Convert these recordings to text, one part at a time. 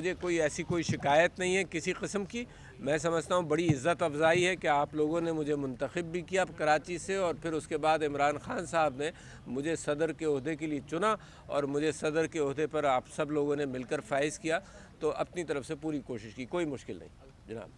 मुझे कोई ऐसी कोई शिकायत नहीं है किसी कस्म की। मैं समझता हूँ बड़ी इज़्ज़त अफजाई है कि आप लोगों ने मुझे मुंतखब भी किया कराची से और फिर उसके बाद इमरान खान साहब ने मुझे सदर के अहदे के लिए चुना और मुझे सदर के अहदे पर आप सब लोगों ने मिलकर फाइज किया। तो अपनी तरफ़ से पूरी कोशिश की, कोई मुश्किल नहीं। जनाब।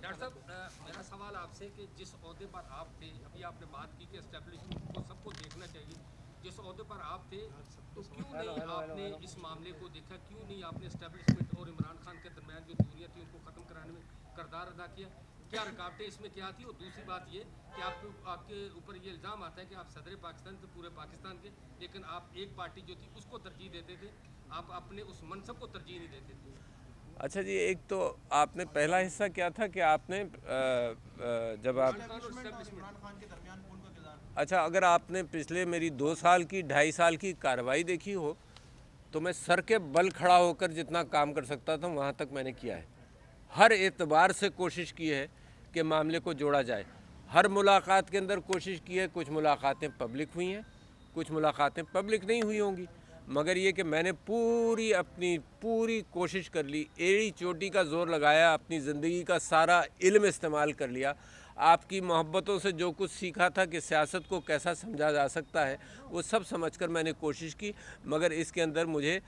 डॉक्टर साहब मेरा सवाल आपसे कि जिस अहदे पर आप थे, अभी आपने बात की कि को सबको देखना चाहिए। जिस अहदे पर आप थे तो क्यों नहीं आपने इस मामले को देखा? क्यों नहीं आपने और इमरान खान के दरमियान जो दूरियाँ थी उनको ख़त्म कराने में करदार अदा किया? क्या रुकावटें इसमें क्या थी? और दूसरी बात ये कि आपको आपके ऊपर ये इल्ज़ाम आता है कि आप सदर पाकिस्तान थे पूरे पाकिस्तान के लेकिन आप एक पार्टी जो थी उसको तरजीह देते थे। आप अपने उस मनसब को तरजीह नहीं देते थे। अच्छा जी एक तो आपने पहला हिस्सा क्या था कि आपने जब आप अच्छा अगर आपने पिछले मेरी दो साल की, ढाई साल की कार्रवाई देखी हो तो मैं सर के बल खड़ा होकर जितना काम कर सकता था, वहाँ तक मैंने किया है। हर एतबार से कोशिश की है कि मामले को जोड़ा जाए। हर मुलाकात के अंदर कोशिश की है, कुछ मुलाकातें पब्लिक हुई हैं, कुछ मुलाकातें पब्लिक नहीं हुई होंगी। मगर ये कि मैंने पूरी अपनी, पूरी कोशिश कर ली, एड़ी चोटी का ज़ोर लगाया, अपनी ज़िंदगी का सारा इल्म इस्तेमाल कर लिया आपकी मोहब्बतों से जो कुछ सीखा था कि सियासत को कैसा समझा जा सकता है वो सब समझकर मैंने कोशिश की मगर इसके अंदर मुझे अ,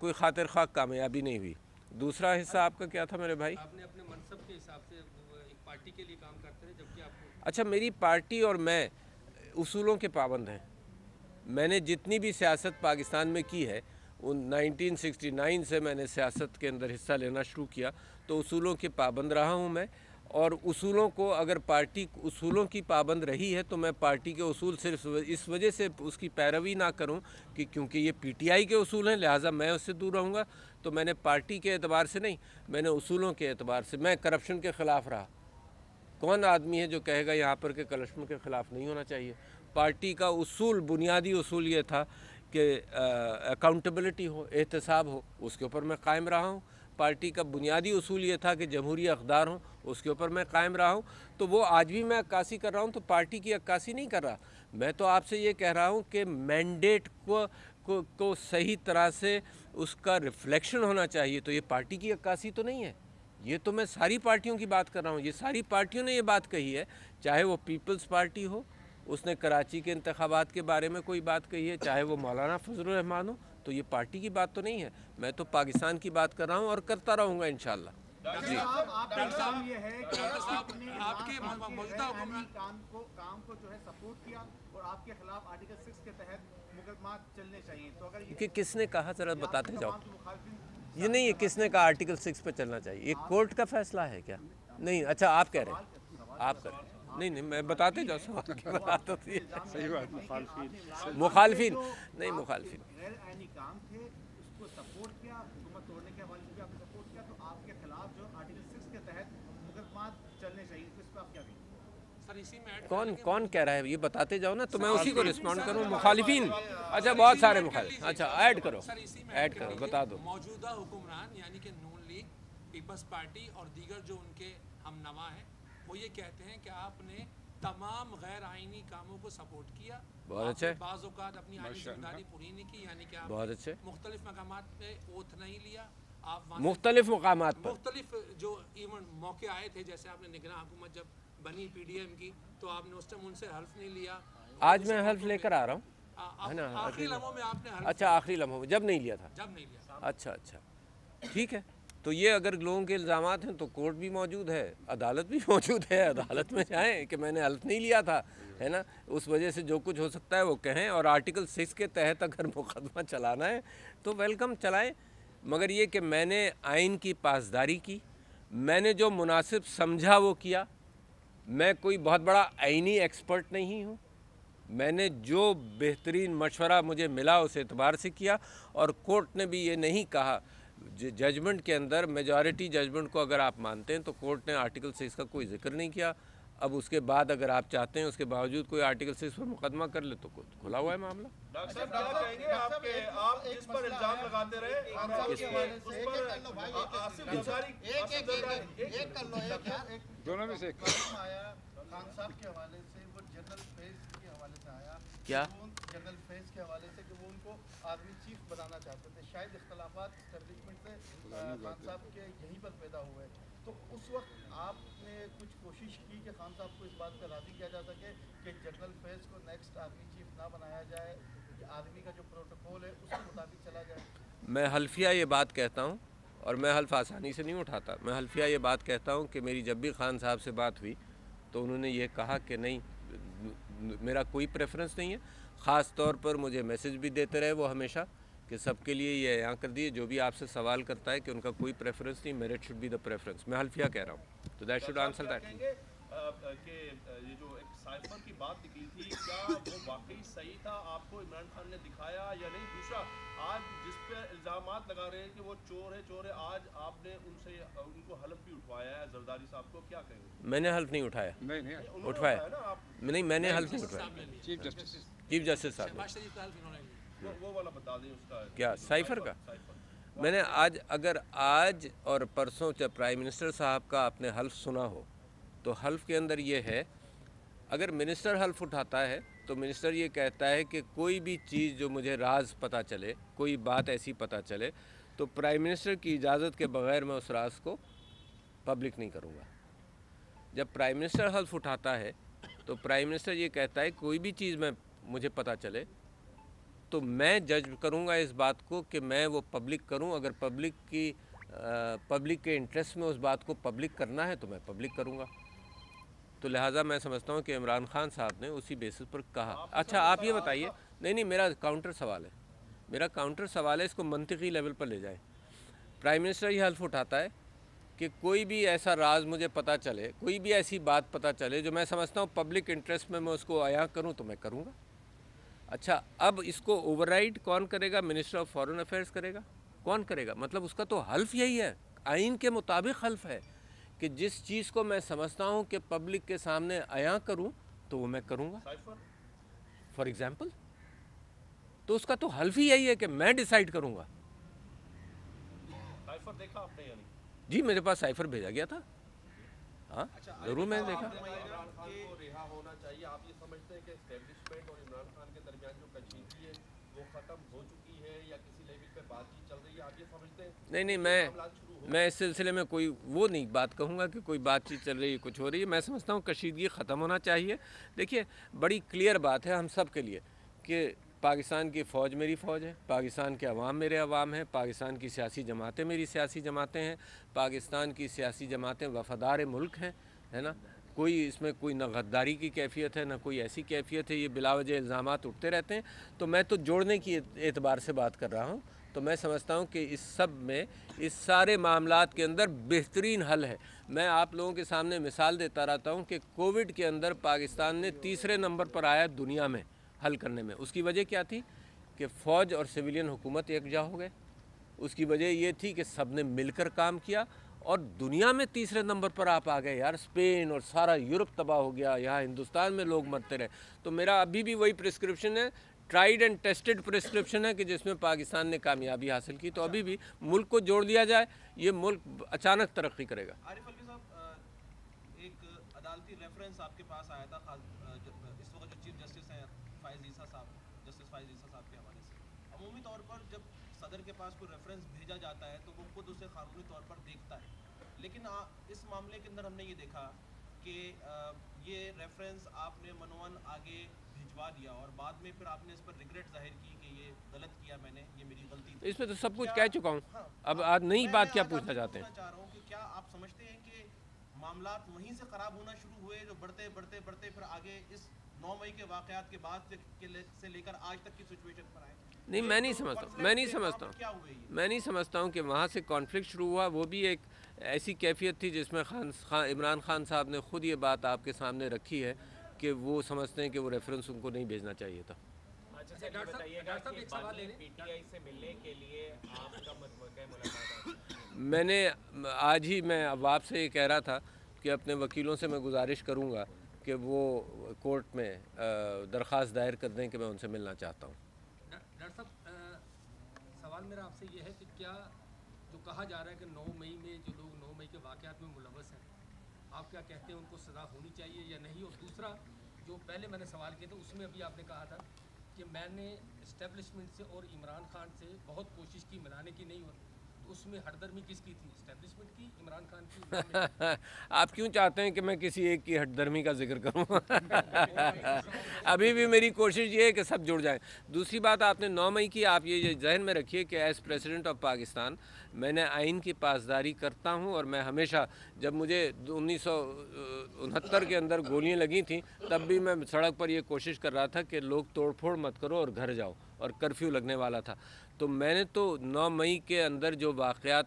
कोई खातिर खा कामयाबी नहीं हुई। दूसरा हिस्सा आपका क्या था मेरे भाई? आपने अपने मनसब के हिसाब से एक पार्टी के लिए काम करते रहे जबकि आपको अच्छा मेरी पार्टी और मैं उसूलों के पाबंद हैं। मैंने जितनी भी सियासत पाकिस्तान में की है उन 1969 से मैंने सियासत के अंदर हिस्सा लेना शुरू किया तो उसूलों के पाबंद रहा हूँ मैं। और उसूलों को, अगर पार्टी, उसूलों की पाबंद रही है तो मैं पार्टी के उसूल सिर्फ़ इस वजह से उसकी पैरवी ना करूँ कि क्योंकि ये पीटीआई के उसूल हैं, लिहाजा मैं उससे दूर रहूँगा। तो मैंने पार्टी के एतबार से नहीं, मैंने उसूलों के एतबार से, मैं करप्शन के ख़िलाफ़ रहा। कौन आदमी है जो कहेगा यहाँ पर कि करप्शन के ख़िलाफ़ नहीं होना चाहिए? पार्टी का उसूल, बुनियादी उसूल ये था कि अकाउंटेबिलिटी हो, एहतसाब हो, उसके ऊपर मैं कायम रहा हूँ। पार्टी का बुनियादी असूल ये था कि जमहूरी अकदार हों उसके ऊपर मैं कायम रहा हूँ। तो वो आज भी मैं अक्कासी कर रहा हूँ तो पार्टी की अक्कासी नहीं कर रहा। मैं तो आपसे ये कह रहा हूँ कि मैंडेट को को, को सही तरह से उसका रिफ्लेक्शन होना चाहिए। तो ये पार्टी की अक्कासी तो नहीं है। ये तो मैं सारी पार्टियों की बात कर रहा हूँ। ये सारी पार्टियों ने ये बात कही है चाहे वो पीपल्स पार्टी हो उसने कराची के इंतबात के बारे में कोई बात कही है चाहे वो मौलाना फजल हो तो ये पार्टी की बात तो नहीं है मैं तो पाकिस्तान की बात कर रहा हूँ और करता रहूँगा इन जी। आपका है आपके इमरान मौजूदा गैर हुक्मरान- आईनी काम को काम को जो है सपोर्ट किया और आपके खिलाफ आर्टिकल सिक्स के तहत मुकदमा चलने चाहिए। तो अगर कि किसने कहा जरा बताते जाओ। ये नहीं है किसने कहा आर्टिकल सिक्स पे चलना चाहिए। ये कोर्ट का फैसला है क्या? नहीं अच्छा आप कह रहे हैं। आप कह रहे हैं। नहीं नहीं मैं बताते जाओ सवाल की बात होती है। सही बात मुखालफी मुखालफिन? नहीं मुखालफिन। गैर आईनी काम थे उसको सपोर्ट किया हुकूमत तोड़ने के हवाले से भी आपने सपोर्ट किया तो आपके खिलाफ जो आर्टिकल सिक्स के तहत मुकदमा चलने चाहिए तो इस पर आप क्या कहेंगे? सर इसी में ऐड कौन कौन कह रहा है? ये बताते जाओ ना तो मैं उसी को रिस्पॉन्ड करूँ। मुखालिफिन? अच्छा बहुत सारे मुखालिफ अच्छा ऐड करो इसी में ऐड करो बता दो। मौजूदा हुक्मरान यानी कि नून लीग पीपल्स पार्टी और दीगर जो उनके हम नवा हैं वो ये कहते हैं कि आपने तमाम गैर आईनी कामों को सपोर्ट किया। बहुत अच्छे। आपने बाज़ औक़ात अपनी आईनी ज़िम्मेदारी पूरी नहीं की यानी कि बहुत अच्छे। मुख्तलिफ़ मकाम पे ओथ नहीं लिया। आप मुख्तलिफ़ मकाम पर। मुख्तलिफ़ जो इवन मौके आए थे जैसे आपने निगरान हुकूमत जब बनी पी डी एम की तो आपने उस टाइम उनसे हल्फ नहीं लिया। आज मैं हल्फ लेकर आ रहा हूँ। है ना, आखिरी लम्हों में आपने अच्छा आखिरी लम्हों में। जब नहीं लिया था? जब नहीं लिया। अच्छा अच्छा। ठीक है। तो ये अगर लोगों के इल्ज़ाम हैं तो कोर्ट भी मौजूद है, अदालत भी मौजूद है। अदालत में जाएँ कि मैंने हल्फ नहीं लिया था, है ना? उस वजह से जो कुछ हो सकता है वो कहें और आर्टिकल सिक्स के तहत अगर मुकदमा चलाना है तो वेलकम चलाएँ। मगर ये कि मैंने आइन की पासदारी की, मैंने जो मुनासिब समझा वो किया, मैं कोई बहुत बड़ा आइनी एक्सपर्ट नहीं हूँ। मैंने जो बेहतरीन मशवरा मुझे मिला उस एतबार से किया और कोर्ट ने भी ये नहीं कहा जजमेंट के अंदर मेजॉरिटी जजमेंट को अगर आप मानते हैं तो कोर्ट ने आर्टिकल सिक्स का कोई ज़िक्र नहीं किया। अब उसके बाद अगर आप चाहते हैं उसके बावजूद कोई आर्टिकल सिक्स पर मुकदमा कर ले तो खुला हुआ है मामला। दोनों में से एक। कदम आया खान साहब के हवाले से वो जनरल फैज के हवाले से आया। क्या? जनरल फैज के हवाले से कि आर्मी चीफ बनाना चाहते थे। शायद इख्तलाफात से खान साहब के यहीं पर पैदा हुए। तो उस वक्त आपने कुछ कोशिश की कि खान साहब को इस बात पर राज़ी किया जा सके कि जनरल फैज को नेक्स्ट आर्मी चीफ ना बनाया जाए आर्मी का जो प्रोटोकॉल है उसके मुताबिक चला जाए। मैं हल्फिया ये बात कहता हूँ और मैं हल्फ आसानी से नहीं उठाता। मैं हल्फिया ये बात कहता हूँ कि मेरी जब भी खान साहब से बात हुई तो उन्होंने ये कहा कि नहीं मेरा कोई प्रेफरेंस नहीं है। ख़ास तौर पर मुझे मैसेज भी देते रहे वो हमेशा कि सबके लिए ये यहाँ कर दिए, जो भी आपसे सवाल करता है कि उनका कोई प्रेफरेंस नहीं merit should be the preference मैं हल्फिया कह रहा हूँ। तो दैट शुड आंसर दैट कि ये जो एक साइफर की बात निकली थी क्या वो वाकई सही था? आपको इमरान खान ने दिखाया या नहीं? दूसरा आज जिस पे इल्ज़ाम लगा रहे हैं कि वो चोर है चोर है आज आपने उनसे उनको हलफ भी उठवाया है जरदारी साहब को? क्या कहेंगे? मैंने हल्फ नहीं उठाया। नहीं नहीं उठवाया। ना नहीं मैंने हल्फ नहीं उठाया चीफ जस्टिस चीफ जस्टिस साहब वो वाला बता दें उसका। क्या साइफर का? मैंने आज अगर आज और परसों जब प्राइम मिनिस्टर साहब का आपने हल्फ सुना हो तो हल्फ के अंदर ये है, अगर मिनिस्टर हल्फ उठाता है तो मिनिस्टर ये कहता है कि कोई भी चीज़ जो मुझे राज पता चले, कोई बात ऐसी पता चले तो प्राइम मिनिस्टर की इजाज़त के बगैर मैं उस राज को पब्लिक नहीं करूँगा। जब प्राइम मिनिस्टर हल्फ उठाता है तो प्राइम मिनिस्टर ये कहता है, कोई भी चीज़ मैं, मुझे पता चले तो मैं जज करूँगा इस बात को कि मैं वो पब्लिक करूँ। अगर पब्लिक की पब्लिक के इंटरेस्ट में उस बात को पब्लिक करना है तो मैं पब्लिक करूँगा। तो लिहाजा मैं समझता हूँ कि इमरान खान साहब ने उसी बेसिस पर कहा। अच्छा आप ये बताइए नहीं नहीं मेरा काउंटर सवाल है। मेरा काउंटर सवाल है इसको मंतकी लेवल पर ले जाएँ। प्राइम मिनिस्टर ये हल्फ उठाता है कि कोई भी ऐसा राज मुझे पता चले कोई भी ऐसी बात पता चले जो मैं समझता हूँ पब्लिक इंटरेस्ट में मैं उसको आया करूँ तो मैं करूँगा। अच्छा अब इसको ओवरराइड कौन करेगा? मिनिस्टर ऑफ़ फॉरेन अफेयर्स करेगा? कौन करेगा? मतलब उसका तो हल्फ यही है। आइन के मुताबिक हल्फ है। कि जिस चीज़ को मैं समझता हूँ कि पब्लिक के सामने आया करूँ तो वो मैं करूँगा। फॉर एग्ज़ाम्पल तो उसका तो हल्फ ही यही है कि मैं डिसाइड करूँगा। देखा आपने यानी जी मेरे पास साइफर भेजा गया था। हाँ ज़रूर मैंने देखा आप ये समझते हैं कि और इमरान खान के दरमियान जो है वो ख़त्म हो चुकी नहीं नहीं मैं मैं इस सिलसिले में कोई वो नहीं बात कहूँगा कि कोई बातचीत चल रही है कुछ हो रही है। मैं समझता हूँ कशीदगी ख़त्म होना चाहिए। देखिए बड़ी क्लियर बात है हम सब के लिए कि पाकिस्तान की फ़ौज मेरी फ़ौज है पाकिस्तान के अवाम मेरे अवाम हैं पाकिस्तान की सियासी जमातें मेरी सियासी जमातें हैं पाकिस्तान की सियासी जमातें वफ़ादार मुल्क हैं है ना? कोई इसमें कोई न गद्दारी की कैफियत है ना कोई ऐसी कैफियत है ये बिलावज इल्ज़ाम उठते रहते हैं। तो मैं तो जोड़ने की एतबार से बात कर रहा हूँ। तो मैं समझता हूँ कि इस सब में, इस सारे मामलात के अंदर बेहतरीन हल है। मैं आप लोगों के सामने मिसाल देता रहता हूँ कि कोविड के अंदर पाकिस्तान ने तीसरे नंबर पर आया दुनिया में हल करने में। उसकी वजह क्या थी? कि फ़ौज और सिविलियन हुकूमत एकजा हो गए। उसकी वजह ये थी कि सबने मिलकर काम किया और दुनिया में तीसरे नंबर पर आप आ गए यार। स्पेन और सारा यूरोप तबाह हो गया। यहाँ हिंदुस्तान में लोग मरते रहे। तो मेरा अभी भी वही प्रिस्क्रिप्शन है ट्राइड एंड टेस्टेड प्रिस्क्रिप्शन है कि जिसमें पाकिस्तान ने कामयाबी हासिल की तो अभी भी मुल्क को जोड़ दिया जाए ये मुल्क अचानक तरक्की करेगा। अदालती रेफरेंस आपके पास आया था इस वक्त जो चीफ जस्टिस हैं फाइज ईसा साहब जस्टिस फाइज ईसा साहब के हवाले से। अमूमी तौर पर जब सदर के पास कोई रेफरेंस भेजा जाता है तो वो खुद उसे कानूनी तौर पर देखता है। लेकिन आ, इस मामले के अंदर हमने ये देखा कि ये रेफरेंस आपने मनोवन आगे भिजवा दिया और बाद में फिर आपने इस पर रिग्रेट ज़ाहिर की कि ये गलत किया मैंने ये मेरी गलती थी इसमें तो सब कुछ कह चुका हूँ। हाँ, अब आज नई बात क्या पूछना चाहते हैं? चाह रहा हूँ कि क्या आप समझते हैं कि मामलात वहीं से खराब होना शुरू हुए जो बढ़ते बढ़ते बढ़ते फिर आगे इस 9 मई के वाकयात के बाद से, लेकर आज तक की सिचुएशन पर आए? नहीं मैं नहीं समझता। conflict मैं नहीं समझता पर ये? मैं नहीं समझता हूँ कि वहाँ से कॉन्फ्लिक्ट शुरू हुआ वो भी एक ऐसी कैफियत थी जिसमें खान खान इमरान खान साहब ने खुद ये बात आपके सामने रखी है कि वो समझते हैं कि वो रेफरेंस उनको नहीं भेजना चाहिए था। अच्छा से मुलाकात मैंने आज ही मैं अब आपसे ये कह रहा था कि अपने वकीलों से मैं गुजारिश करूँगा कि वो कोर्ट में दरख्वास्त दायर कर दें कि मैं उनसे मिलना चाहता हूँ। डॉक्टर साहब सवाल मेरा आपसे ये है कि क्या जो कहा जा रहा है कि 9 मई में जो लोग 9 मई के वाक़यात में मुलवस हैं आप क्या कहते हैं उनको सज़ा होनी चाहिए या नहीं? और दूसरा, जो पहले मैंने सवाल किया था, उसमें अभी आपने कहा था कि मैंने इस्टेब्लिशमेंट से और इमरान खान से बहुत कोशिश की, मनाने की नहीं उसमें हटदर्मी किसकी थी? की? इमरान खान की? आप क्यों चाहते हैं कि मैं किसी एक की हटधर्मी का ज़िक्र करूँ? अभी भी मेरी कोशिश ये है कि सब जुड़ जाएँ। दूसरी बात आपने 9 मई की आप ये जहन में रखिए कि एज प्रेसिडेंट ऑफ़ पाकिस्तान मैंने आइन की पासदारी करता हूँ और मैं हमेशा जब मुझे उन्नीस सौ उनहत्तर के अंदर गोलियाँ लगी थी तब भी मैं सड़क पर यह कोशिश कर रहा था कि लोग तोड़फोड़ मत करो और घर जाओ। और कर्फ्यू लगने वाला था। तो मैंने तो 9 मई के अंदर जो वाक़ात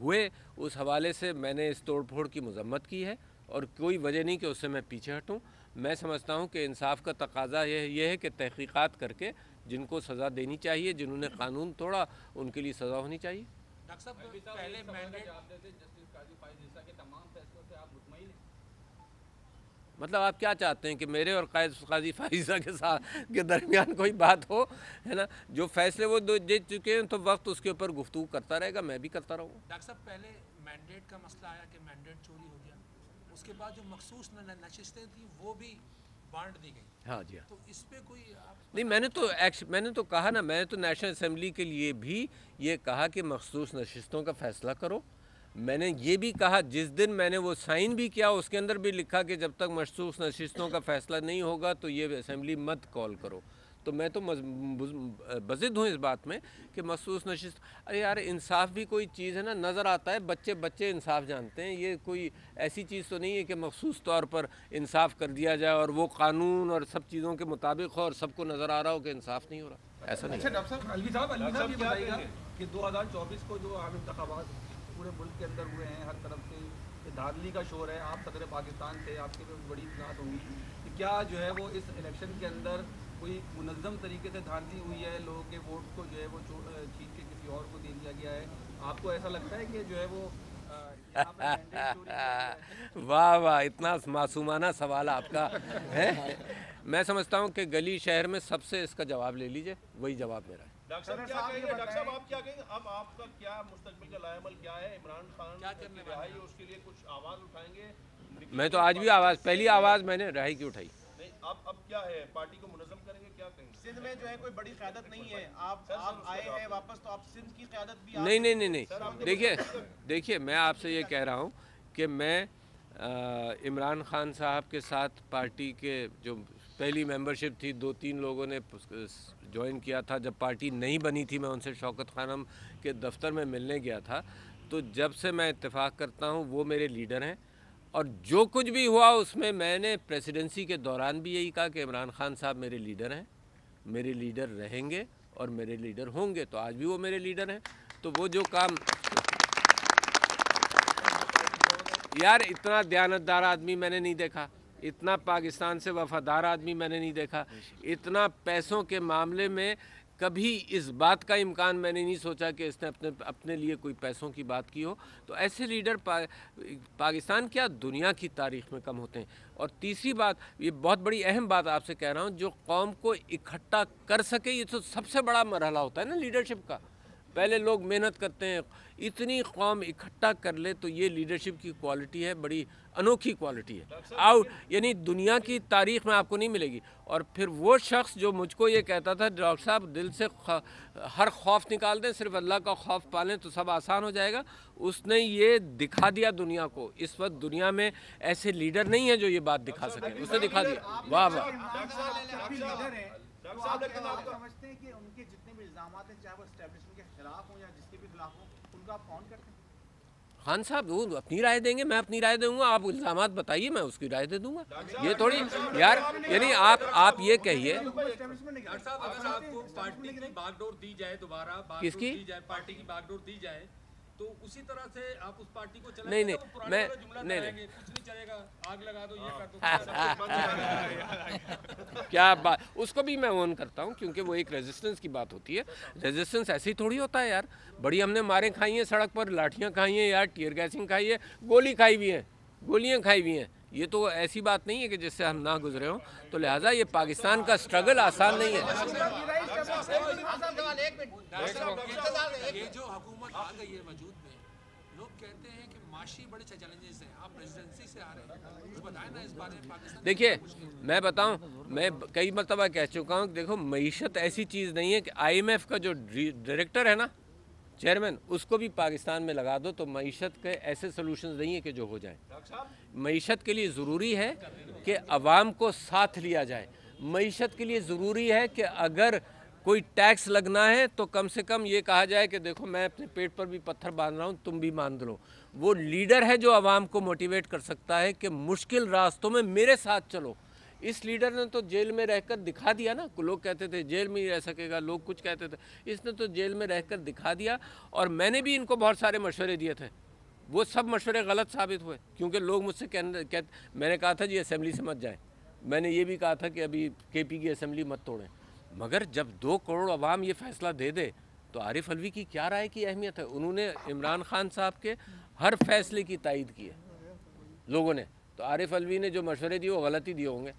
हुए, उस हवाले से मैंने इस तोड़फोड़ की मजम्मत की है और कोई वजह नहीं कि उससे मैं पीछे हटूँ। मैं समझता हूँ कि इंसाफ का तकाजा यह है कि तहकीक़ात करके जिनको सज़ा देनी चाहिए, जिन्होंने कानून तोड़ा, उनके लिए सज़ा होनी चाहिए। डॉक्टर साहब, पहले मैंडेट मतलब आप क्या चाहते हैं कि मेरे और काजी फाइजा के साथ के दरमियान कोई बात हो है ना? जो फैसले वो दे चुके हैं तो वक्त उसके ऊपर गुफ्तु करता रहेगा मैं भी करता रहूँगा। डॉक्टर साहब पहले मैंडेट का मसला आया कि मैंडेट चोरी हो गया। उसके बाद जो मखसूस नशस्तें थी वो भी बांट दी गई। हाँ जी हाँ। तो इस पे कोई नहीं मैंने तो एक्श मैंने तो कहा ना मैंने तो नेशनल असम्बली के लिए भी ये कहा कि मखसूस नशस्तों का फ़ैसला करो। मैंने ये भी कहा जिस दिन मैंने वो साइन भी किया उसके अंदर भी लिखा कि जब तक मखसूस नशस्तों का फ़ैसला नहीं होगा तो ये असम्बली मत कॉल करो। तो मैं तो बजिद हूँ इस बात में कि मखसूस नशस्त अरे यार इंसाफ भी कोई चीज़ है ना नज़र आता है बच्चे बच्चे इंसाफ जानते हैं। ये कोई ऐसी चीज़ तो नहीं है कि मखसूस तौर पर इंसाफ कर दिया जाए और वो कानून और सब चीज़ों के मुताबिक हो और सबको नज़र आ रहा हो कि इंसाफ नहीं हो रहा। ऐसा नहीं अच्छा डॉक्टर साहब अलवी साहब अलवी साहब ये बताइएगा कि 2024 को जो आम इंतबात पूरे मुल्क के अंदर हुए हैं, हर तरफ़ से। धांधली का शोर है। आप सदर पाकिस्तान से, आपके भी बड़ी इतलात होंगी कि क्या जो है वो इस इलेक्शन के अंदर कोई मुनज़म तरीके से धांधली हुई है? लोगों के वोट को जो है वो छीन के किसी और को दे दिया गया है। आपको ऐसा लगता है कि जो है वो वाह वाह, इतना मासूमाना सवाल आपका है। मैं समझता हूँ कि गली शहर में सबसे इसका जवाब ले लीजिए, वही जवाब मेरा है। डॉक्टर साहब क्या कहेंगे? डॉक्टर साहब आप क्या कहेंगे? अब आपका क्या मुस्तकबिल का लायामल क्या है? इमरान खान क्या करने उसके लिए कुछ आवाज़ उठाएँगे? मैं तो आज भी आवाज़ पहली आवाज़ मैंने रहाई की उठाई। अब अब क्या है? पार्टी को मुनजम करेंगे क्या कहेंगे? सिंध में जो है कोई बड़ी क्यादत नहीं है। आप आप आए हैं वापस तो आप सिंध की क्यादत भी नहीं नहीं नहीं नहीं। देखिए देखिए मैं आपसे ये कह रहा हूँ कि मैं इमरान खान साहब के साथ पार्टी के जो पहली मेंबरशिप थी दो तीन लोगों ने ज्वाइन किया था। जब पार्टी नहीं बनी थी, मैं उनसे शौकत खानम के दफ्तर में मिलने गया था। तो जब से मैं इतफ़ाक़ करता हूँ, वो मेरे लीडर हैं। और जो कुछ भी हुआ, उसमें मैंने प्रेसिडेंसी के दौरान भी यही कहा कि इमरान खान साहब मेरे लीडर हैं। मेरे लीडर रहेंगे और मेरे लीडर होंगे तो आज भी वो मेरे लीडर हैं। तो वो जो काम यार, इतना दयानतदार आदमी मैंने नहीं देखा। इतना पाकिस्तान से वफादार आदमी मैंने नहीं देखा। इतना पैसों के मामले में कभी इस बात का इम्कान मैंने नहीं सोचा कि इसने अपने अपने लिए कोई पैसों की बात की हो। तो ऐसे लीडर पा, पाकिस्तान क्या दुनिया की तारीख में कम होते हैं? और तीसरी बात ये बहुत बड़ी अहम बात आपसे कह रहा हूँ जो कौम को इकट्ठा कर सके ये तो सबसे बड़ा मरहला होता है ना लीडरशिप का। पहले लोग मेहनत करते हैं इतनी कौम इकट्ठा कर ले तो ये लीडरशिप की क्वालिटी है बड़ी अनोखी क्वालिटी है आउट यानी दुनिया की तारीख में आपको नहीं मिलेगी और फिर वो शख्स जो मुझको ये कहता था डॉक्टर साहब दिल से हर खौफ निकाल दें सिर्फ़ अल्लाह का खौफ पालें तो सब आसान हो जाएगा उसने ये दिखा दिया दुनिया को इस वक्त दुनिया में ऐसे लीडर नहीं है जो ये बात दिखा सके उसने दिखा दिया वाह वाह समझते हैं कि उनके जितने भी इल्ज़ाम हैं चाहे वो स्टैब्लिशमेंट के खिलाफ हो या जिसके भी खिलाफ हो उनका आप कौन करते हैं? खान साहब वो अपनी राय देंगे मैं अपनी राय दूँगा आप इल्ज़ाम बताइए मैं उसकी राय दे दूँगा। ये थोड़ी यार यानी आप आप ये कहिए। अगर आपको पार्टी की बागडोर दी जाए दोबारा किसकी? तो उसी तरह से आप उस पार्टी को नहीं नहीं तो मैं नहीं नहीं। कुछ नहीं चलेगा। आग लगा दो ये कर दो क्या बात उसको भी मैं ओन करता हूँ क्योंकि वो एक रेजिस्टेंस की बात होती है। रेजिस्टेंस ऐसे ही थोड़ी होता है यार। बड़ी हमने मारें खाई हैं सड़क पर लाठियाँ खाई हैं यार टीयर गैसिंग खाई है गोली खाई हुई है गोलियाँ खाई हुई हैं। ये तो ऐसी बात नहीं है कि जिससे हम ना गुजरे हों। तो लिहाजा ये पाकिस्तान का स्ट्रगल आसान नहीं है। ये जो हुकूमत आ गई है वजूद में लोग कहते हैं कि माशी बड़े चैलेंजेस हैं। आप प्रेसिडेंसी से आ रहे हैं। कुछ बताएँ ना इस बारे में पाकिस्तान देखिए मैं बताऊँ मैं कई मरतबा कह चुका हूँ देखो मीशत ऐसी चीज़ नहीं है कि आईएमएफ का जो डायरेक्टर है ना चेयरमैन उसको भी पाकिस्तान में लगा दो तो मीशत के ऐसे सोल्यूशन नहीं है कि जो हो जाए। मीशत के लिए ज़रूरी है कि अवाम को साथ लिया जाए। मीशत के लिए ज़रूरी है कि अगर कोई टैक्स लगना है तो कम से कम ये कहा जाए कि देखो, मैं अपने पेट पर भी पत्थर बाँध रहा हूँ, तुम भी बाँध लो। वो लीडर है जो आवाम को मोटिवेट कर सकता है कि मुश्किल रास्तों में मेरे साथ चलो। इस लीडर ने तो जेल में रहकर दिखा दिया ना। लोग कहते थे, जेल में ही रह सकेगा, लोग कुछ कहते थे। इसने तो जेल में रहकर दिखा दिया और मैंने भी इनको बहुत सारे मशवरे दिए थे। वो सब मशवरे गलत साबित हुए, क्योंकि लोग मुझसे कहने, कह, मैंने कहा था जी असम्बली से मत जाए। मैंने ये भी कहा था कि अभी के पी की असम्बली मत तोड़ें। मगर जब दो करोड़ अवाम ये फैसला दे दे तो आरिफ अलवी की क्या राय की अहमियत है? उन्होंने इमरान खान साहब के हर फैसले की तायद की है, लोगों ने। तो आरिफ अलवी ने जो मशवरे दिए, वो गलती दिए होंगे।